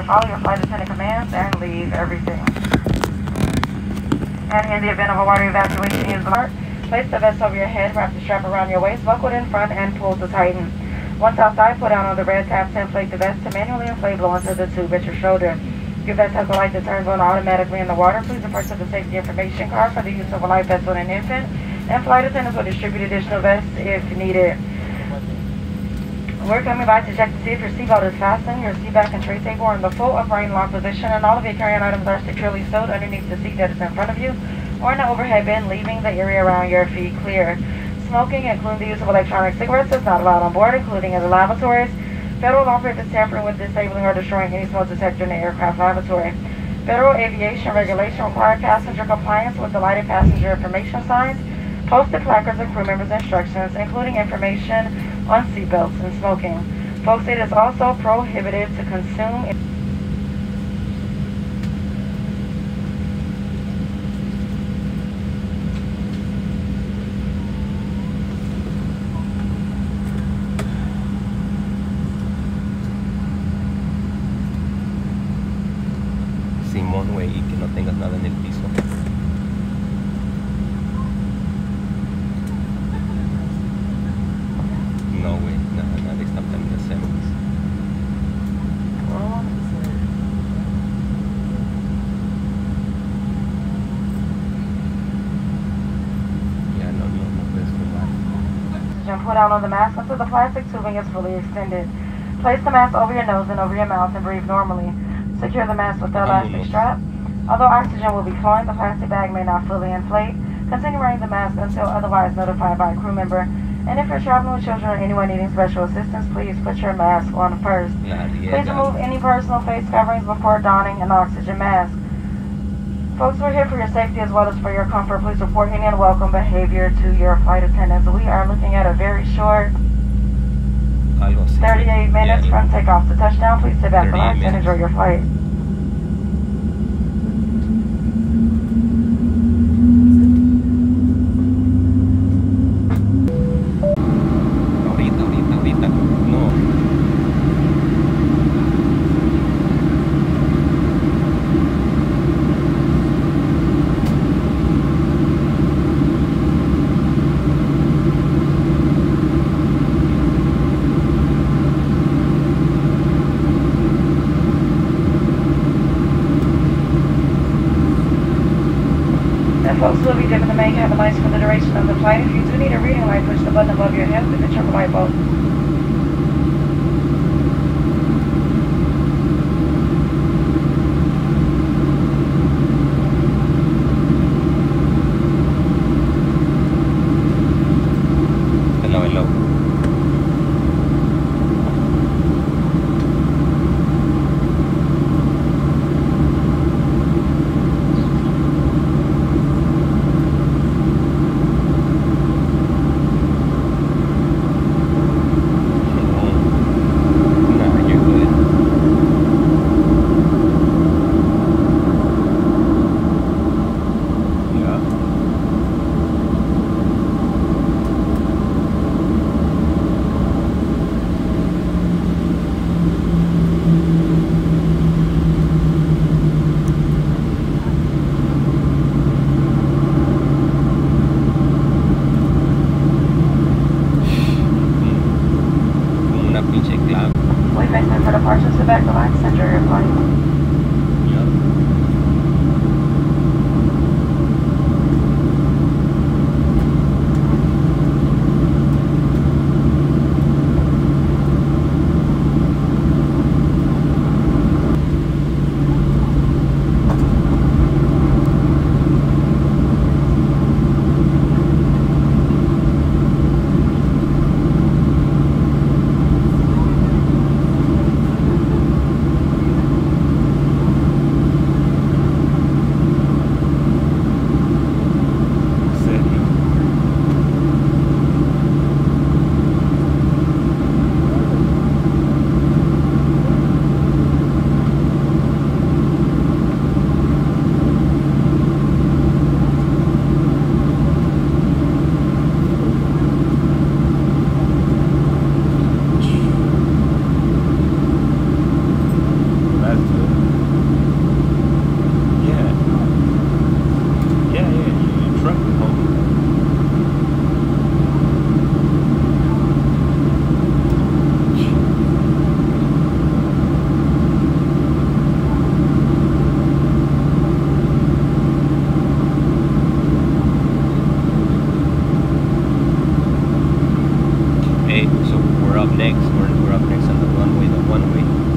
passenger, follow your flight attendant commands and leave everything. And in the event of a water evacuation, use the mark. Place the vest over your head, wrap the strap around your waist, buckle it in front, and pull to tighten. Once outside, put down on the red tab to inflate the vest to manually inflate blow into the tube at your shoulder. Your vest has a light that turns on automatically in the water. Please refer to the safety information card for the use of a life vest on an infant. And flight attendants will distribute additional vests if needed. We're coming by to check to see if your seatbelt is fastened, your seat back and tray table are in the full upright lock position, and all of your carrying items are securely stowed underneath the seat that is in front of you or in the overhead bin, leaving the area around your feet clear. Smoking, including the use of electronic cigarettes, is not allowed on board, including in the lavatories. Federal law prohibits tampering with, disabling, or destroying any smoke detector in the aircraft lavatory. Federal aviation regulation requires passenger compliance with the lighted passenger information signs, posted placards and crew members' instructions, including information on seatbelts and smoking. Folks, it is also prohibited to consume Simón, güey, y que no tengas nada en el piso. No, güey, nada, nada, están también hacemos. Ya no, no, no puedes fumar. And put out on the mask until the plastic tubing is fully extended. Place the mask over your nose and over your mouth and breathe normally. Secure the mask with the elastic strap. Although oxygen will be flowing, the plastic bag may not fully inflate. Continue wearing the mask until otherwise notified by a crew member. And if you're traveling with children or anyone needing special assistance, please put your mask on first. Please remove any personal face coverings before donning an oxygen mask. Folks, we're here for your safety as well as for your comfort. Please report any unwelcome behavior to your flight attendants. We are looking at a very short 38 minutes Ya, from takeoff to touchdown. Please sit back, relax, and enjoy your flight. Ahorita, ahorita, ahorita. No. And folks will be given the main cabin lights for the duration of the flight. If you do need a reading light, push the button above your head with the triple light bulb. we're up next. We're, we're up next on the runway, the one way.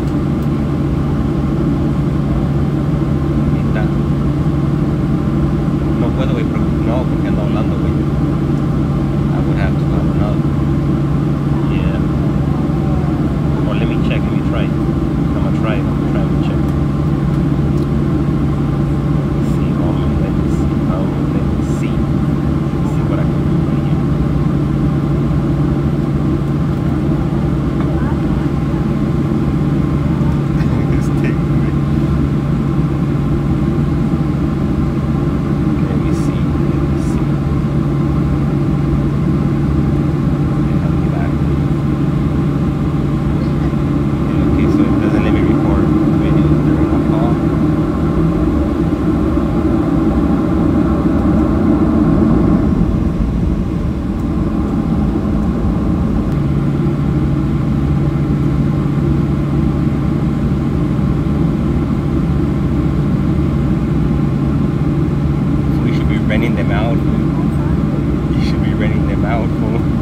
renting them out. You should be renting them out, for.